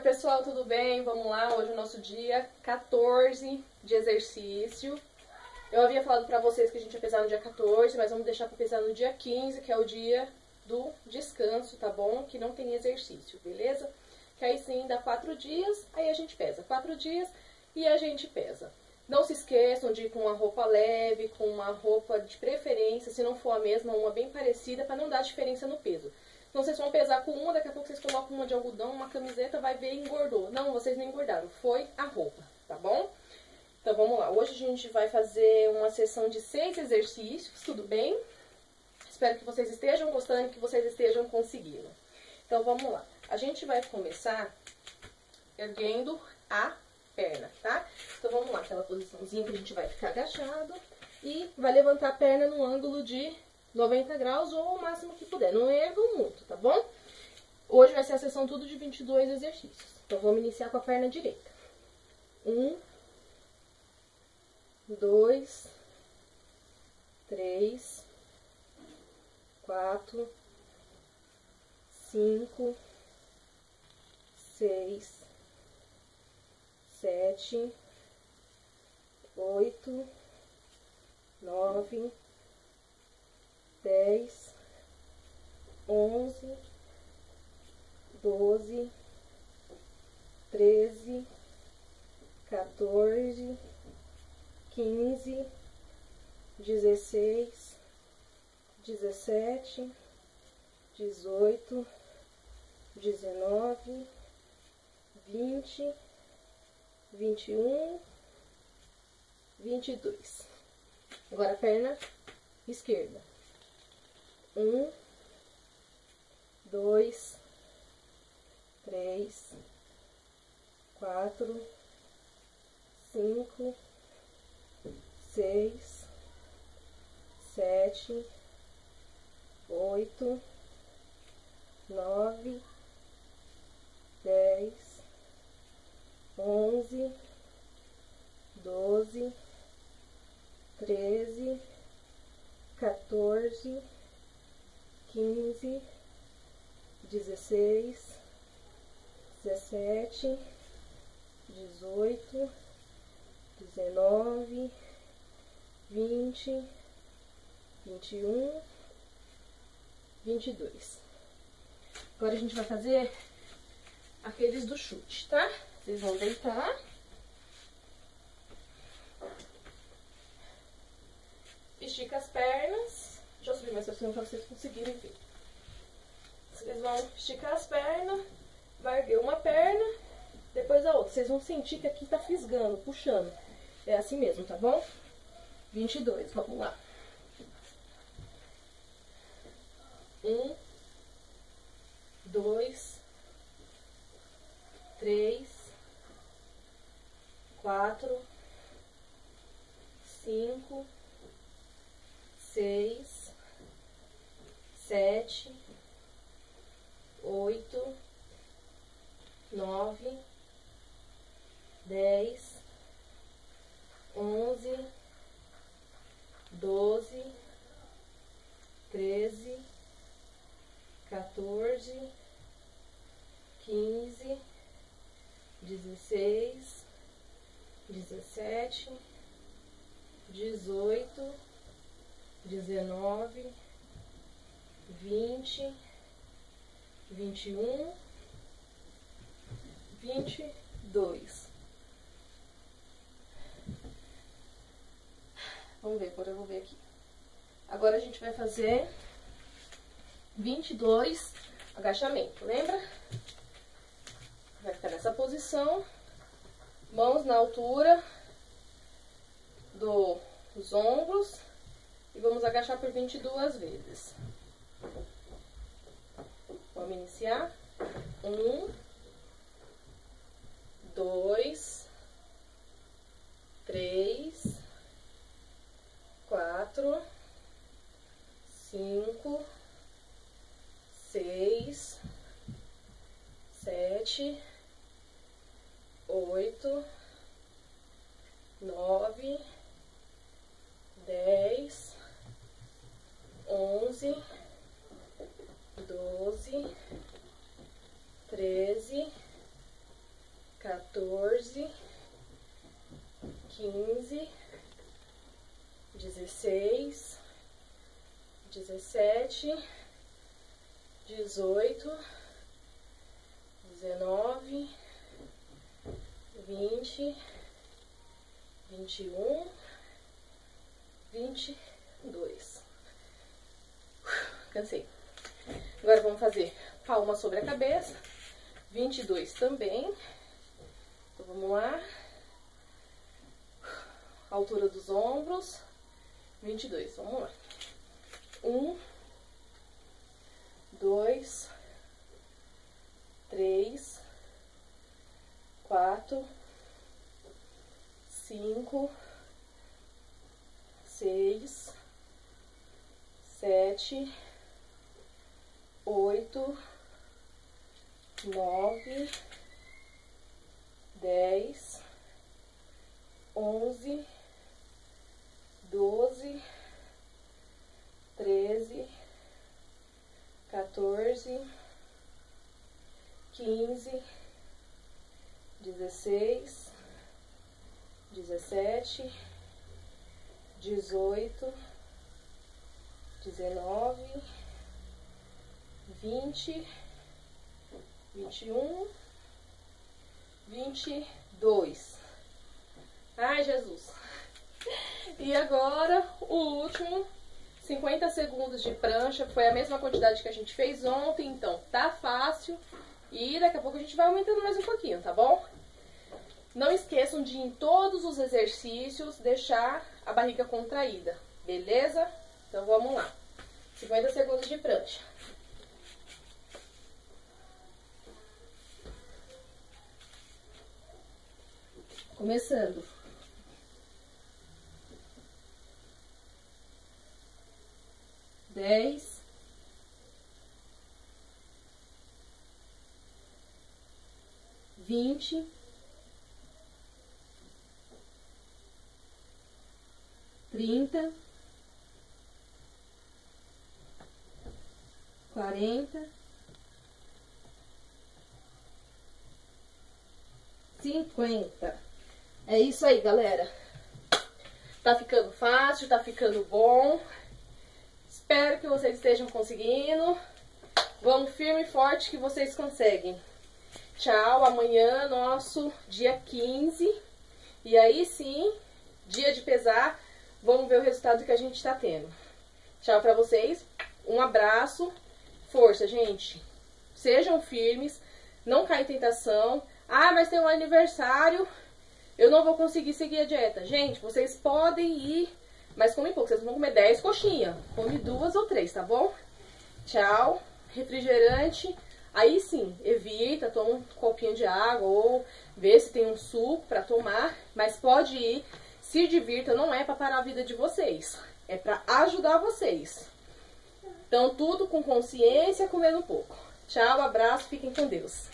Oi pessoal, tudo bem? Vamos lá, hoje é o nosso dia 14 de exercício. Eu havia falado pra vocês que a gente ia pesar no dia 14, mas vamos deixar pra pesar no dia 15, que é o dia do descanso, tá bom? Que não tem exercício, beleza? Que aí sim dá quatro dias, aí a gente pesa. Quatro dias e a gente pesa. Não se esqueçam de ir com uma roupa leve, com uma roupa de preferência, se não for a mesma, uma bem parecida, para não dar diferença no peso. Não vocês vão pesar com uma, daqui a pouco vocês colocam uma de algodão, uma camiseta, vai ver engordou. Não, vocês não engordaram, foi a roupa, tá bom? Então vamos lá, hoje a gente vai fazer uma sessão de seis exercícios, tudo bem? Espero que vocês estejam gostando que vocês estejam conseguindo. Então vamos lá, a gente vai começar erguendo a perna, tá? Então vamos lá, aquela posiçãozinha que a gente vai ficar agachado e vai levantar a perna no ângulo de 90 graus ou o máximo que puder. Não ergo muito, tá bom? Hoje vai ser a sessão tudo de 22 exercícios. Então, vamos iniciar com a perna direita. Um, dois, três, quatro, cinco, seis, sete, oito, nove, dez, onze, doze, treze, 14, 15, 16, 17, 18, 19, 20, 21, 22. Agora a perna esquerda um, dois, três, quatro, cinco, seis, sete, oito, nove, dez, onze, doze, treze, 14, quinze, dezesseis, dezessete, dezoito, dezenove, vinte, vinte e um, vinte e dois. Agora a gente vai fazer aqueles do chute, tá? Vocês vão deitar. Estica as pernas. Eu subir mais pra pra vocês conseguirem ver. Vocês vão esticar as pernas, vai erguer uma perna, depois a outra. Vocês vão sentir que aqui tá fisgando, puxando. É assim mesmo, tá bom? 22, vamos lá. Um, dois, três, quatro, cinco, seis, sete, oito, nove, dez, onze, doze, treze, quatorze, quinze, dezesseis, dezessete, dezoito, dezenove vinte, vinte e um, vinte e dois. Vamos ver, agora eu vou ver aqui. Agora a gente vai fazer vinte e dois agachamento, lembra? Vai ficar nessa posição, mãos na altura dos ombros e vamos agachar por 22 vezes. Vamos iniciar. Um, dois, três, quatro, cinco, seis, sete, oito, nove, dez, onze doze, treze, 14, 15, 16, 17, 18, 19, 20, 21, 22. Cansei. Agora vamos fazer palma sobre a cabeça. 22 também. Então vamos lá. Altura dos ombros. 22. Vamos lá. Um, dois, três, quatro, cinco, seis, sete, oito, nove, dez, onze, doze, treze, 14, 15, 16, 17, 18, 19, 20, 21, 22. Ai, Jesus. E agora, o último 50 segundos de prancha, foi a mesma quantidade que a gente fez ontem, então tá fácil. E daqui a pouco a gente vai aumentando mais um pouquinho, tá bom? Não esqueçam de, em todos os exercícios, deixar a barriga contraída, beleza? Então vamos lá. 50 segundos de prancha. Começando. Dez, vinte, trinta, quarenta, cinquenta. É isso aí, galera. Tá ficando fácil, tá ficando bom. Espero que vocês estejam conseguindo. Vamos firme e forte que vocês conseguem. Tchau, amanhã nosso dia 15. E aí sim, dia de pesar, vamos ver o resultado que a gente tá tendo. Tchau pra vocês, um abraço, força, gente. Sejam firmes, não caem em tentação. Ah, mas tem um aniversário, eu não vou conseguir seguir a dieta. Gente, vocês podem ir mas come pouco, vocês vão comer 10 coxinhas. Come duas ou três, tá bom? Tchau. Refrigerante. Aí sim, evita, toma um copinho de água ou vê se tem um suco para tomar. Mas pode ir, se divirta, não é para parar a vida de vocês. É para ajudar vocês. Então, tudo com consciência, comendo pouco. Tchau, abraço, fiquem com Deus.